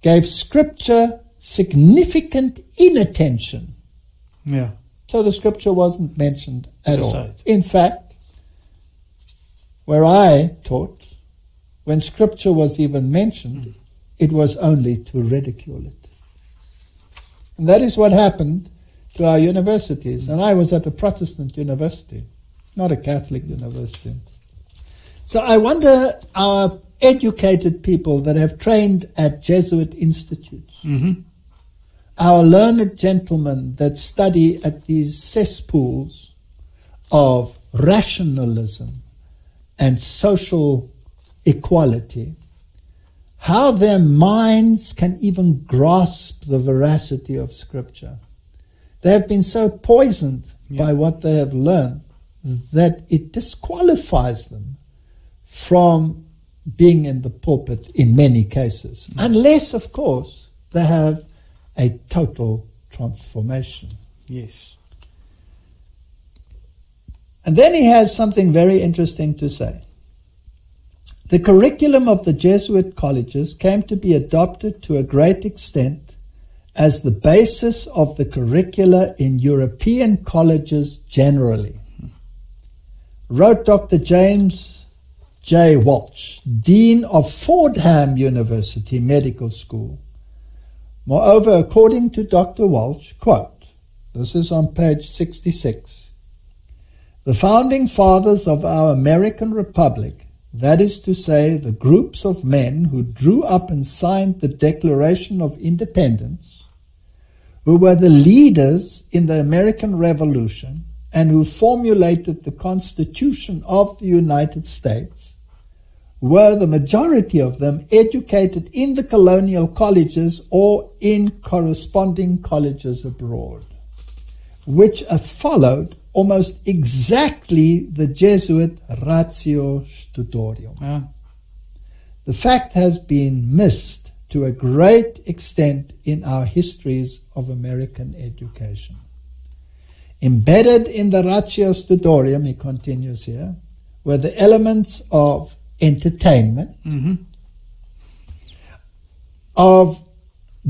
gave scripture significant inattention.
Yeah.
So the scripture wasn't mentioned at all. In fact, where I taught, when scripture was even mentioned, it was only to ridicule it. And that is what happened to our universities. And I was at a Protestant university, not a Catholic university. So I wonder our educated people that have trained at Jesuit institutes,
hmm
our learned gentlemen that study at these cesspools of rationalism and social equality, how their minds can even grasp the veracity of Scripture. They have been so poisoned
Yeah.
by what they have learned that it disqualifies them from being in the pulpit in many cases. Unless, of course, they have a total transformation.
Yes.
And then he has something very interesting to say. The curriculum of the Jesuit colleges came to be adopted to a great extent as the basis of the curricula in European colleges generally. Wrote Dr. James J. Walsh, Dean of Fordham University Medical School. Moreover, according to Dr. Walsh, quote, this is on page 66, the founding fathers of our American Republic, that is to say, the groups of men who drew up and signed the Declaration of Independence, who were the leaders in the American Revolution and who formulated the Constitution of the United States, were the majority of them educated in the colonial colleges or in corresponding colleges abroad, which followed almost exactly the Jesuit ratio studiorum.
Yeah.
The fact has been missed to a great extent in our histories of American education. Embedded in the ratio studiorum, he continues here, were the elements of entertainment, mm-hmm. of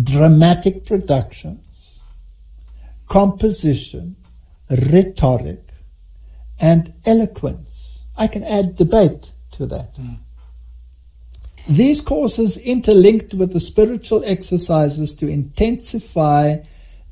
dramatic productions, composition, rhetoric, and eloquence. I can add debate to that. Mm. These courses interlinked with the spiritual exercises to intensify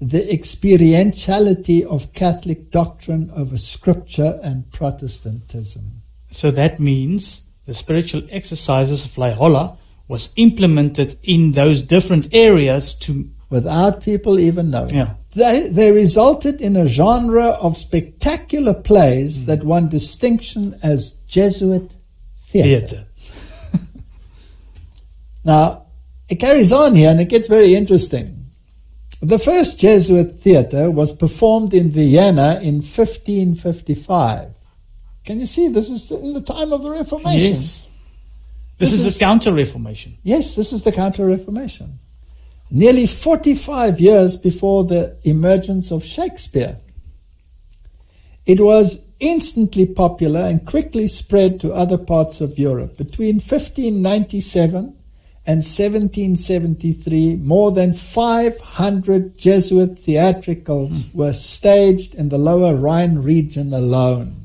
the experientiality of Catholic doctrine over scripture and Protestantism.
So that means the spiritual exercises of Loyola was implemented in those different areas to
Without people even knowing.
Yeah.
They, they resulted in a genre of spectacular plays that mm. won distinction as Jesuit theatre.
theatre.
Now, it carries on here and it gets very interesting. The first Jesuit theatre was performed in Vienna in 1555. Can you see? This is in the time of the Reformation.
Yes. This,
This
is,
is-
a counter reformation.
Yes, this is the Counter Reformation. Nearly 45 years before the emergence of Shakespeare. It was instantly popular and quickly spread to other parts of Europe. Between 1597 and 1773, more than 500 Jesuit theatricals hmm. were staged in the lower Rhine region alone.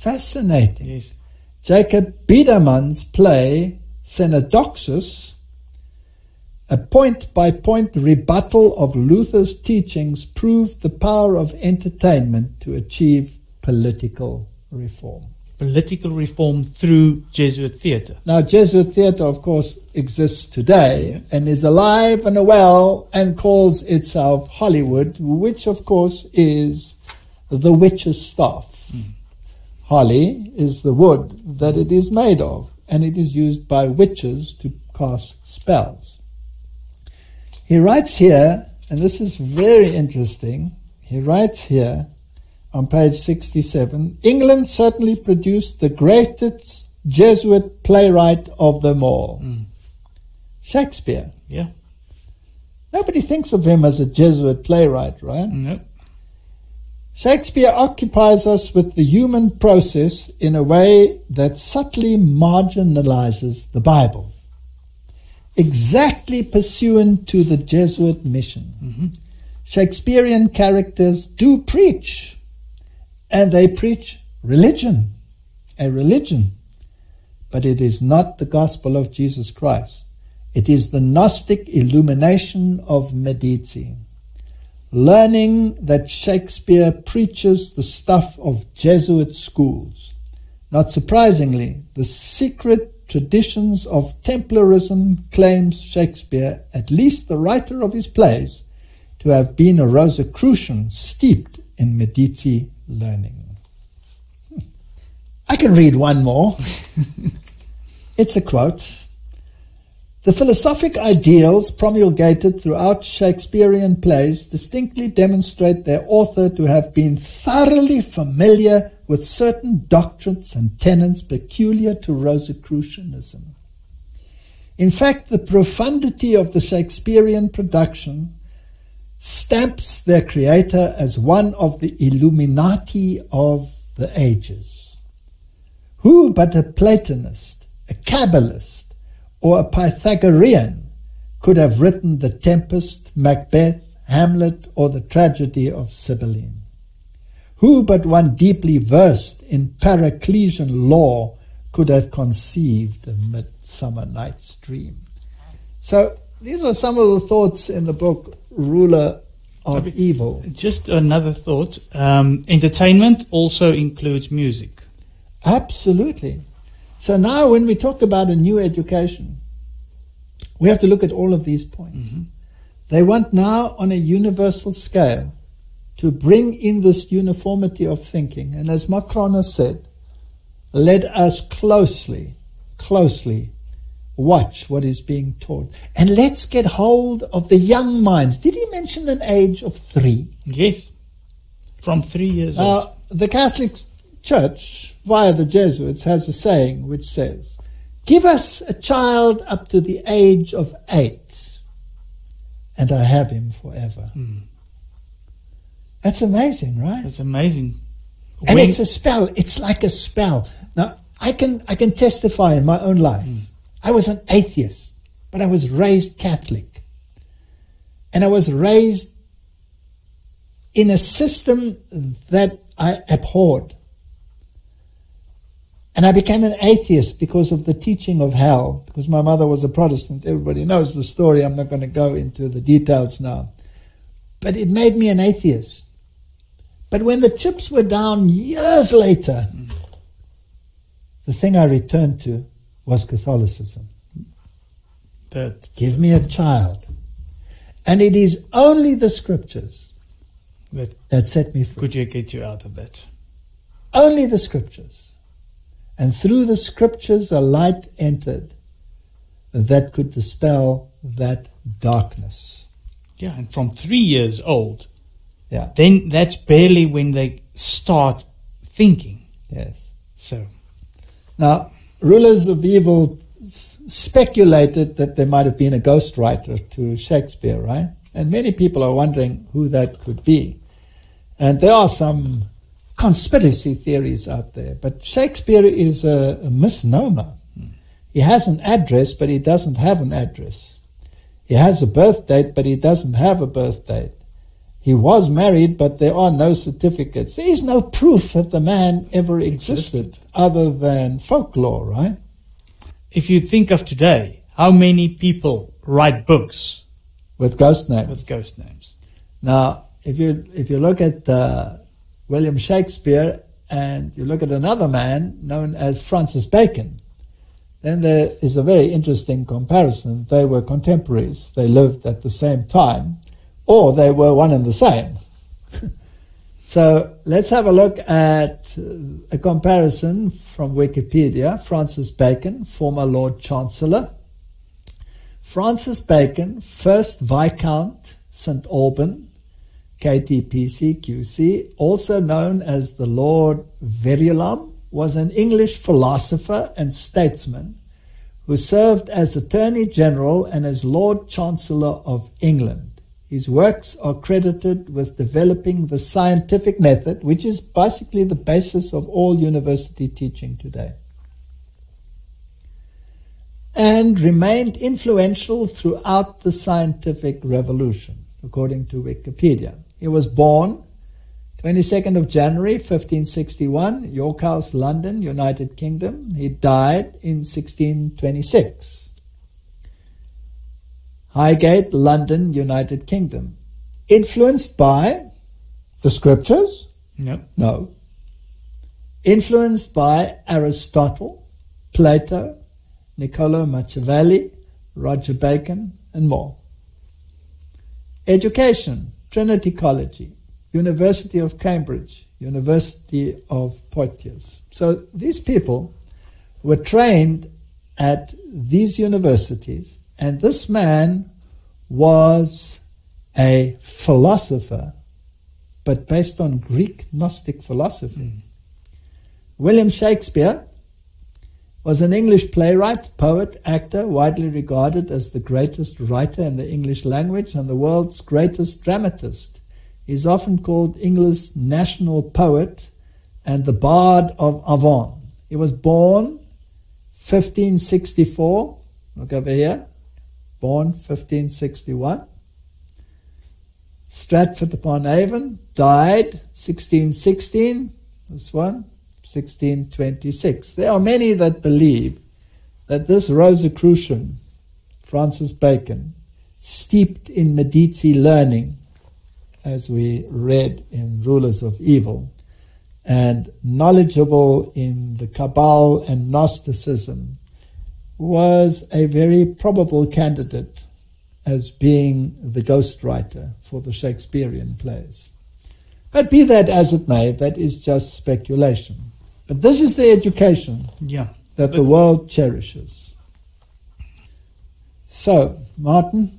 Fascinating.
Yes.
Jacob Bidermann's play Cenodoxus, a point by point rebuttal of Luther's teachings, proved the power of entertainment to achieve political reform.
Political reform through Jesuit theatre.
Now, Jesuit theatre, of course, exists today and is alive and well and calls itself Hollywood, which, of course, is the witch's staff. Holly is the wood that it is made of, and it is used by witches to cast spells. He writes here, and this is very interesting, he writes here on page 67 England certainly produced the greatest Jesuit playwright of them all. Hmm. Shakespeare.
Yeah.
Nobody thinks of him as a Jesuit playwright, right?
No.
Shakespeare occupies us with the human process in a way that subtly marginalizes the Bible. Exactly pursuant to the Jesuit mission. Mm-hmm. Shakespearean characters do preach, and they preach religion, a religion. But it is not the gospel of Jesus Christ. It is the Gnostic illumination of Medici learning that Shakespeare preaches the stuff of Jesuit schools. Not surprisingly, the secret traditions of Templarism claims Shakespeare, at least the writer of his plays, to have been a Rosicrucian steeped in Medici learning. I can read one more. it's a quote. The philosophic ideals promulgated throughout Shakespearean plays distinctly demonstrate their author to have been thoroughly familiar with certain doctrines and tenets peculiar to Rosicrucianism. In fact, the profundity of the Shakespearean production stamps their creator as one of the Illuminati of the ages Who but a Platonist, a Kabbalist, or a Pythagorean could have written The Tempest, Macbeth, Hamlet, or the tragedy of Cymbeline? Who but one deeply versed in Paracelsian law could have conceived a Midsummer Night's Dream? So these are some of the thoughts in the book Ruler of Evil.
Just another thought. Um, entertainment also includes music.
Absolutely. So now when we talk about a new education, we have to look at all of these points.
Mm-hmm.
They want now on a universal scale to bring in this uniformity of thinking. And as Macron has said, let us closely, closely watch what is being taught. And let's get hold of the young minds. Did he mention an age of three?
Yes. From three years old.
The Catholic Church, via the Jesuits, has a saying which says, Give us a child up to the age of eight, and I have him forever. Hmm. That's amazing, right?
That's amazing.
And
When-
it's a spell. It's like a spell. Now, I can, I can testify in my own life. Hmm. I was an atheist, but I was raised Catholic. And I was raised in a system that I abhorred. And I became an atheist because of the teaching of hell, because my mother was a Protestant. Everybody knows the story. I'm not going to go into the details now. But it made me an atheist. But when the chips were down years later, the thing I returned to was Catholicism.
that
Give me a child. And it is only the scriptures
that
that set me free.
could you get you out of that?
Only the scriptures. And through the scriptures, a light entered that could dispel that darkness.
Yeah, and from three years old,
Yeah.
then that's barely when they start thinking.
Yes.
So,
Now, rulers of evil speculated that there might have been a ghostwriter to Shakespeare, right? And many people are wondering who that could be. And there are some conspiracy theories out there, but Shakespeare is a, a misnomer. He has an address, but he doesn't have an address. He has a birth date, but he doesn't have a birth date. He was married, but there are no certificates. There is no proof that the man ever existed, other than folklore, right?
if you think of today, how many people write books
With ghost names.
with ghost names?
Now, if you if you look at uh, William Shakespeare and you look at another man known as Francis Bacon, then there is a very interesting comparison. They were contemporaries. They lived at the same time, or they were one and the same. so let's have a look at a comparison from Wikipedia. Francis Bacon, former Lord Chancellor. Francis Bacon, first Viscount St. Alban, KTPC QC, also known as the Lord Verulam, was an English philosopher and statesman who served as Attorney General and as Lord Chancellor of England. His works are credited with developing the scientific method, which is basically the basis of all university teaching today and remained influential throughout the scientific revolution, according to Wikipedia. He was born 22nd of January 1561, York House, London, United Kingdom. He died in 1626. Highgate, London, United Kingdom. Influenced by the scriptures?
No.
No. Influenced by Aristotle, Plato, Niccolo Machiavelli, Roger Bacon, and more. Education, Trinity College, University of Cambridge, University of Poitiers. So these people were trained at these universities, and this man was a philosopher, but based on Greek Gnostic philosophy. Mm. William Shakespeare was an English playwright, poet, actor, widely regarded as the greatest writer in the English language and the world's greatest dramatist. He's often called England's national poet and the bard of Avon. He was born 1564. Look over here. Born 1561. Stratford upon Avon. Died 1616. This one. 1626. There are many that believe that this Rosicrucian, Francis Bacon, steeped in Medici learning, as we read in Rulers of Evil, and knowledgeable in the Cabala and Gnosticism, was a very probable candidate as being the ghostwriter for the Shakespearean plays. But be that as it may, that is just speculation. But this is the education
Yeah.
that the world cherishes. So, Martin,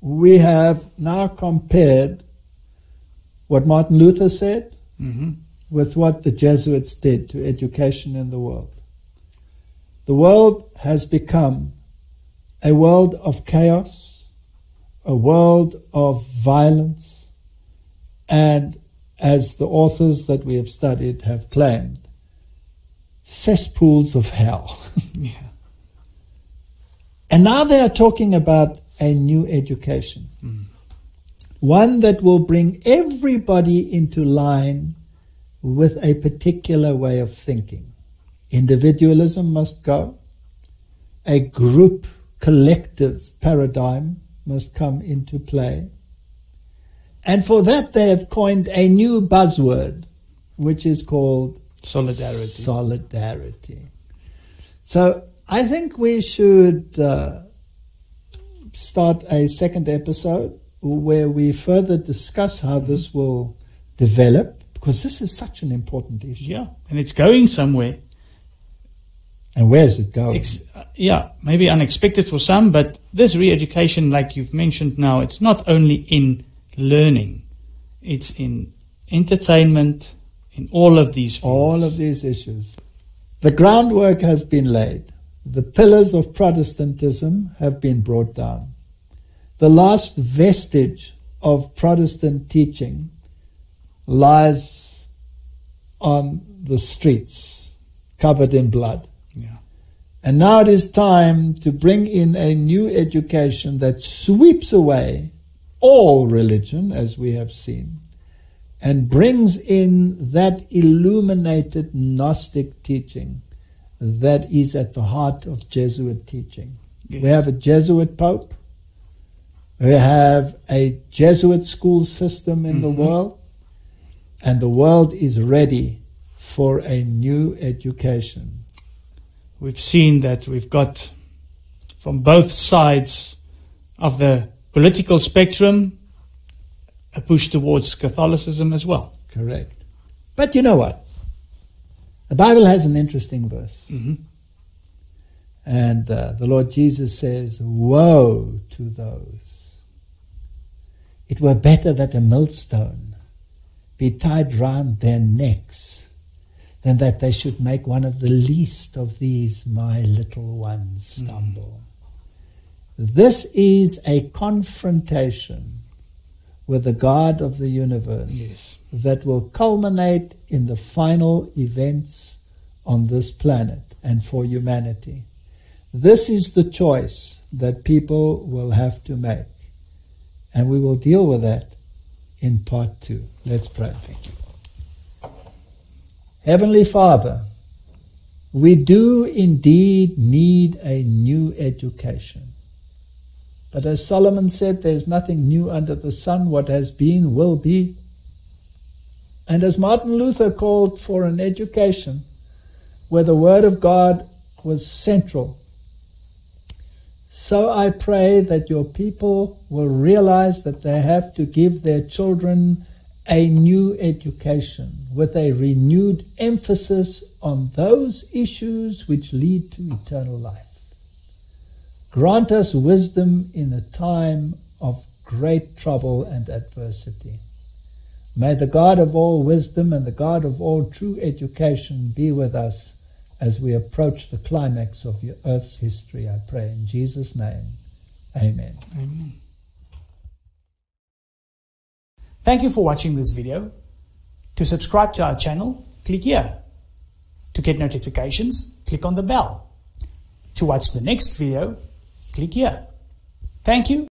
we have now compared what Martin Luther said
hmm
with what the Jesuits did to education in the world. The world has become a world of chaos, a world of violence, and as the authors that we have studied have claimed, cesspools of hell.
Yeah.
And now they are talking about a new education. Mm. One that will bring everybody into line with a particular way of thinking. Individualism must go. A group collective paradigm must come into play. And for that they have coined a new buzzword, which is called
Solidarity.
Solidarity. So I think we should uh, start a second episode where we further discuss how this will develop because this is such an important issue.
yeah. And it's going somewhere.
And where is it going?
Ex- uh, yeah, maybe unexpected for some, but this re-education, like you've mentioned now, it's not only in learning, it's in entertainment, in all of these fields.
All of these issues. The groundwork has been laid. The pillars of Protestantism have been brought down. The last vestige of Protestant teaching lies on the streets, covered in blood.
Yeah.
And now it is time to bring in a new education that sweeps away all religion, as we have seen, and brings in that illuminated Gnostic teaching that is at the heart of Jesuit teaching.
Yes.
We have a Jesuit Pope. We have a Jesuit school system in the
Mhm.
world. And the world is ready for a new education.
We've seen that we've got from both sides of the political spectrum a push towards Catholicism as well.
Correct. But you know what? The Bible has an interesting verse.
hmm
And uh, the Lord Jesus says, Woe to those. It were better that a millstone be tied round their necks than that they should make one of the least of these my little ones stumble. This is a confrontation with the God of the universe
Yes.
that will culminate in the final events on this planet and for humanity. This is the choice that people will have to make. And we will deal with that in part two. Let's pray. Thank you. Heavenly Father, we do indeed need a new education. But as Solomon said, there's nothing new under the sun. What has been will be. And as Martin Luther called for an education where the Word of God was central, so I pray that your people will realize that they have to give their children a new education with a renewed emphasis on those issues which lead to eternal life. Grant us wisdom in a time of great trouble and adversity. May the God of all wisdom and the God of all true education be with us as we approach the climax of your earth's history, I pray in Jesus' name. Amen.
Amen. Thank you for watching this video. To subscribe to our channel, click here. To get notifications, click on the bell. To watch the next video, click here. Thank you